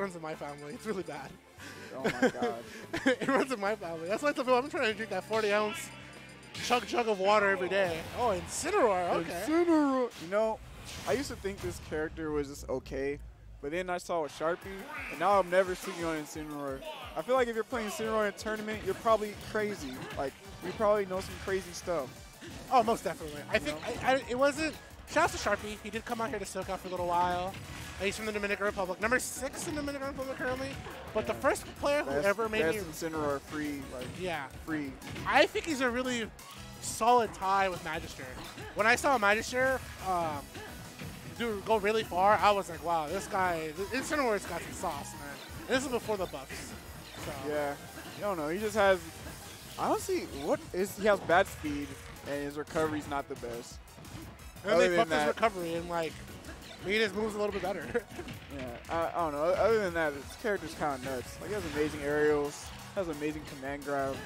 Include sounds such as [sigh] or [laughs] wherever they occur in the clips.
runs in my family. It's really bad. Oh my god. [laughs] it runs in my family. That's why I tell people I'm trying to drink that 40 ounce chug chug of water every day. Oh, Incineroar. Okay. Incineroar. You know, I used to think this character was just okay, but then I saw a Sharpie, and now I'm never sleeping on Incineroar. I feel like if you're playing Incineroar in a tournament, you're probably crazy. Like, you probably know some crazy stuff. Oh, most definitely. I think I, I, it wasn't. Shout out to Sharpie. He did come out here to SoCal for a little while. He's from the Dominican Republic. Number six in the Dominican Republic currently. But yeah. the first player who ever made best me. Incineroar free. Like, yeah. Free. I think he's a really solid tie with Magister. When I saw Magister um, do go really far, I was like, wow, this guy, Incineroar's got some sauce, man. And this is before the buffs. So. Yeah. I don't know. He just has. I don't see what is. He has bad speed, and his recovery's not the best. And Other they buffed his recovery and like made his moves a little bit better. [laughs] yeah, I, I, don't know. Other than that, this character's kind of nuts. Like he has amazing aerials, has amazing command grab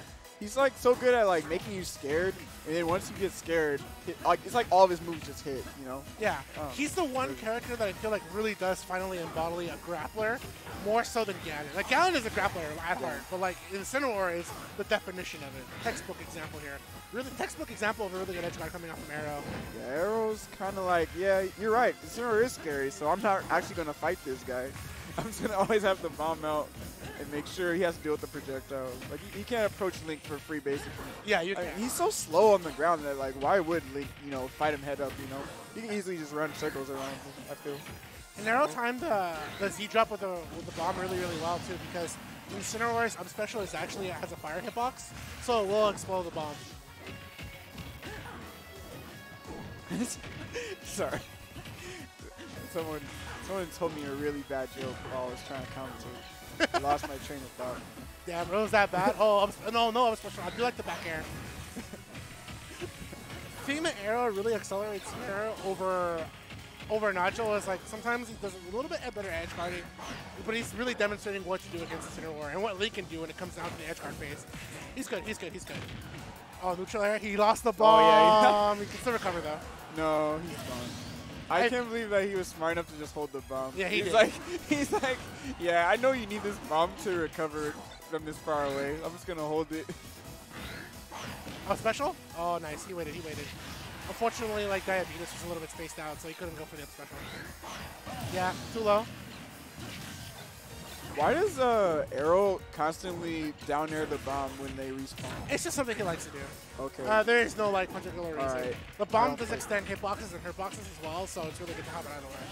he's like so good at like making you scared, and then once you get scared, it, like it's like all of his moves just hit, you know? Yeah, um, he's the one character that I feel like really does finally embody a grappler, more so than Ganon. Like Ganon is a grappler at heart, but like Incineroar is the definition of it. Textbook example here. Really textbook example of a really good edge guard coming off from Arrow. Yeah, Arrow's kind of like, yeah, you're right. Incineroar is scary, so I'm not actually gonna fight this guy. [laughs] I'm just gonna always have the bomb out and make sure he has to deal with the projectile. Like he, he can't approach Link for free, basically. Yeah, you can. I mean, he's so slow on the ground that like, why would Link, you know, fight him head up? You know, he can easily just run circles around him. I feel. And Arrow timed the, the Z drop with the with the bomb really really well too because Incineroar's up special is actually has a fire hitbox, so it will explode the bomb. [laughs] Sorry. Someone someone told me a really bad joke while I was trying to commentate. I lost my train of thought. [laughs] Damn, it was that bad? Oh, I'm, no, no, I'm special. I do like the back air. [laughs] Theme Arrow really accelerates here over over Nacho is like sometimes he does a little bit better edge guarding, but he's really demonstrating what to do against Incineroar and what Lee can do when it comes down to the edge guard phase. He's good, he's good, he's good. Oh, neutral air, he lost the ball. Oh, yeah, [laughs] he can still recover though. No, he's gone. I, can't believe that he was smart enough to just hold the bomb. Yeah, he he's did. like, [laughs] he's like, yeah, I know you need this bomb to recover from this far away. I'm just gonna hold it. Oh, special? Oh, nice. He waited. He waited. Unfortunately, like Diabetus was a little bit spaced out, so he couldn't go for the up special. Yeah, too low. Why does uh, Arrow constantly down air the bomb when they respawn? It's just something he likes to do. Okay. Uh, there is no like particular reason. Right. The bomb does extend hitboxes and hurtboxes as well, so it's really good to have it either way.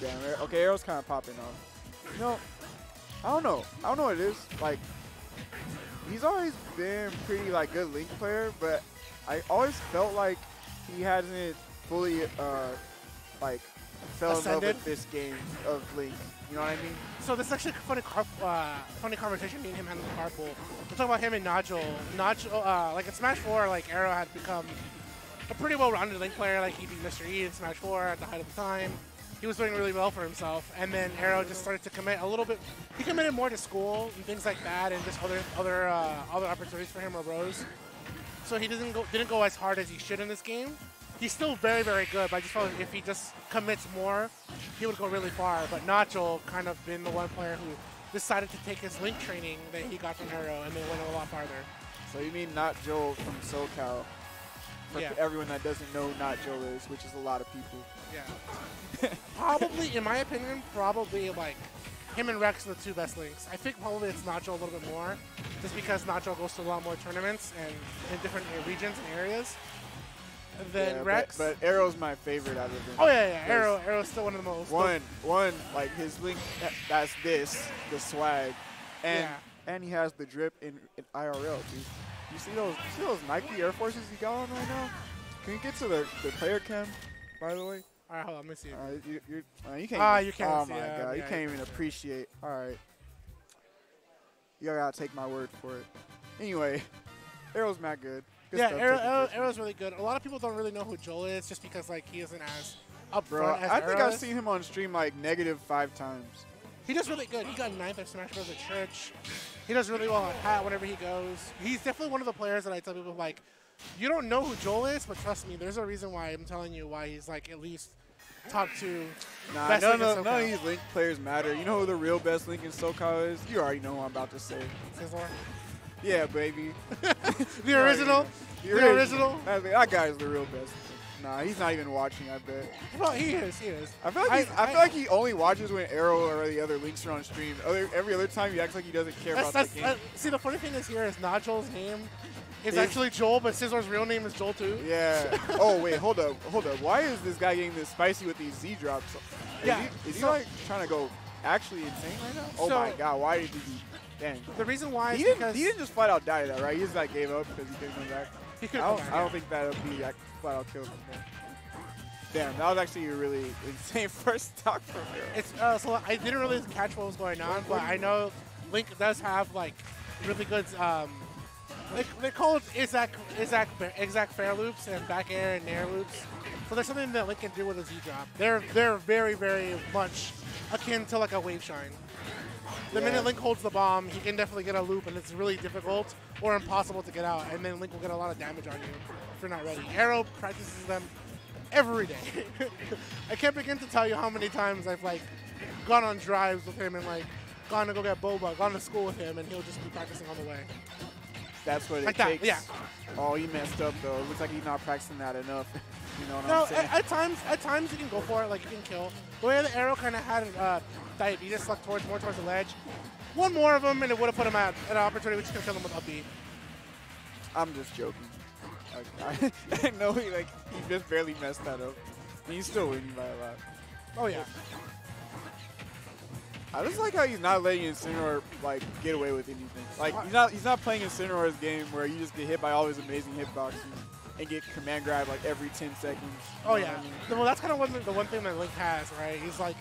Damn, it. okay, Arrow's kind of popping off. You know, I don't know. I don't know what it is. Like, he's always been pretty like good Link player, but I always felt like he hasn't fully uh, like fell Ascended. in love with this game of Link. You know what I mean? So this is actually a funny, uh, funny conversation me and him had in the carpool. We're talking about him and Nodule. Nodule, uh, like in Smash 4, like Arrow had become a pretty well-rounded Link player. Like he beat Mr. E in Smash 4 at the height of the time. He was doing really well for himself, and then Arrow just started to commit a little bit. He committed more to school and things like that, and just other other uh, other opportunities for him arose. So he didn't go didn't go as hard as he should in this game he's still very, very good, but I just felt like if he just commits more, he would go really far. But Nacho kind of been the one player who decided to take his link training that he got from Arrow and then went a lot farther. So you mean not Joel from SoCal? For yeah. everyone that doesn't know not Joel is, which is a lot of people. Yeah. [laughs] probably, in my opinion, probably like him and Rex are the two best links. I think probably it's Nacho a little bit more, just because Nacho goes to a lot more tournaments and in different regions and areas than yeah, Rex. But, but, Arrow's my favorite out of them. Oh yeah, yeah. Arrow, Arrow's still one of the most. One, one, like his link. That's this, the swag, and yeah. and he has the drip in, in IRL. Dude. You see those? You see those Nike Air Forces he got on right now? Can you get to the the player cam, by the way? All right, hold on, let me see. All right, you, you, uh, you can't. Ah, even, you can't. Oh see, my uh, god, yeah, you can't even appreciate. All right, you gotta take my word for it. Anyway, [laughs] Arrow's not good. Good yeah, Arrow, Arrow, Arrow's really good. A lot of people don't really know who Joel is just because like he isn't as upfront Bro, as I Arrow think I've is. seen him on stream like negative five times. He does really good. He got ninth at Smash Bros. at Church. He does really well on Hat whenever he goes. He's definitely one of the players that I tell people like, you don't know who Joel is, but trust me, there's a reason why I'm telling you why he's like at least top two. Nah, Best none of, none of these Link players matter. You know who the real best Link in SoCal is? You already know who I'm about to say. Sizzler. Yeah, baby. [laughs] The original. The original. That, that guy is the real best. Nah, he's not even watching. I bet. Well, he is. He is. I feel like I- he's, I, I- feel like he only watches when Arrow or the other links are on stream. Other, every other time he acts like he doesn't care That's, about that's, the game. uh, see, the funny thing is here is Nigel's name is actually Joel, but Sizzler's real name is Joel too. yeah. [laughs] oh wait, hold up, hold up. Why is this guy getting this spicy with these Z drops? Is Yeah, he, is he like trying to go actually insane right now? Oh So- my god, why did he? Dang. The reason why He is didn't, he didn't just flat out die to that, right? He just like gave up because he couldn't come back. he I don't, I don't think that would be like flat out killed him. Damn, that was actually a really [laughs] insane first stock from Arrow. It's uh, so I didn't really catch what was going on, but I know Link does have like really good. Um, they, they call it exact exact exact fair loops and back air and air loops. So there's something that Link can do with a Z drop. They're they're very very much akin to like a wave shine. The Yeah. minute Link holds the bomb, he can definitely get a loop, and it's really difficult or impossible to get out. And then Link will get a lot of damage on you if you're not ready. Arrow practices them every day. [laughs] I can't begin to tell you how many times I've like gone on drives with him and like gone to go get boba, gone to school with him, and he'll just be practicing on the way. That's what it that, takes. yeah. Oh, he messed up though. It looks like he's not practicing that enough. [laughs] you know what No, I'm saying? at, at times, at times you can go for it, like you can kill. The way the arrow kind of had uh, Diabetus stuck towards more towards the ledge. One more of them, and it would have put him at an opportunity which could kill him with up B. I'm just joking. Like, I, [laughs] I know he like he just barely messed that up. He's still winning by a lot. Oh yeah. I just like how he's not letting Incineroar like get away with anything. Like he's not he's not playing Incineroar's game where you just get hit by all his amazing hitboxes and get command grab like every 10 seconds. Oh yeah. I mean? Well, that's kind of one, the one thing that Link has, right? He's like,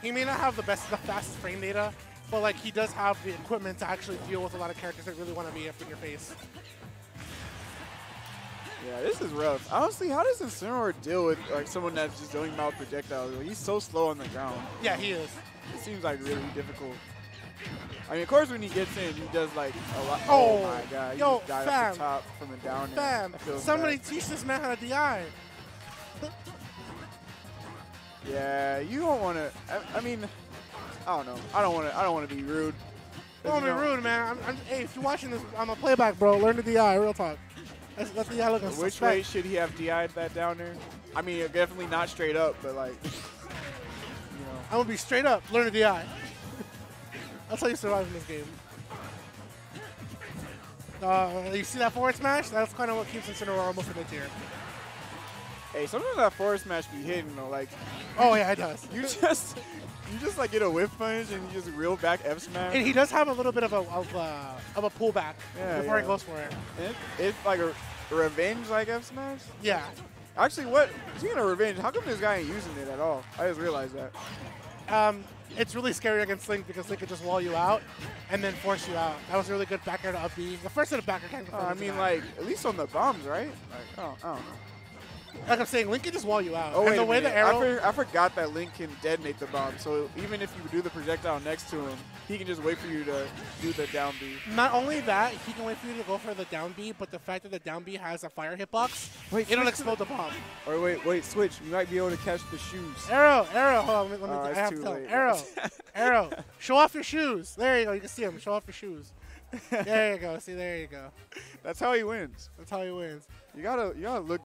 he may not have the best, the fastest frame data, but like he does have the equipment to actually deal with a lot of characters that really want to be up in your face. Yeah, this is rough. Honestly, how does Incineroar deal with like someone that's just doing mouth projectiles? Like, he's so slow on the ground. Yeah, he is. It seems like really difficult. I mean, of course, when he gets in, he does like a lot. Oh, Oh, my god, he yo, just died fam. off the top from the down. air. Bam! That feels Somebody bad. teach this man how to DI. Yeah, you don't want to. I, I mean, I don't know. I don't want to. I don't want to be rude. Don't be rude, man. I'm, I'm, hey, if you're watching this, I'm a playback, bro. Learn the DI, real talk. That's, that's the looking Which suspect. way should he have DI'd that down there? I mean, definitely not straight up, but like, you know. I'm gonna be straight up. Learn the DI. [laughs] That's how you survive in this game. Uh, you see that forward smash? That's kind of what keeps Incineroar almost in the tier. Hey, sometimes that forward smash be hitting though. Like, Oh yeah, it does. you [laughs] just, you just like get a whiff punch and you just reel back F smash. And he does have a little bit of a of a, of a pullback Yeah, before yeah. he goes for it. It, it's like a, revenge like F smash. Yeah. Actually, what? Speaking of revenge, how come this guy ain't using it at all? I just realized that. Um, it's really scary against Link because Link could just wall you out and then force you out. That was a really good back air to up B. The first hit of back air can't Oh, I mean, like at least on the bombs, right? Like, oh, I don't know. Like I'm saying, Link can just wall you out. Oh and wait, the way the minute. arrow, I, for, I forgot that Link can detonate the bomb. So even if you do the projectile next to him, he can just wait for you to do the down B. not only that, he can wait for you to go for the down B, but the fact that the down B has a fire hitbox, Wait, it'll explode the bomb. Or wait, wait, switch. You might be able to catch the shoes. Arrow, arrow. Hold on, let me, let me Oh, I have to tell. Arrow, [laughs] arrow. Show off your shoes. There you go. You can see him. Show off your shoes. [laughs] There you go. See, there you go. That's how he wins. That's how he wins. You gotta, you gotta look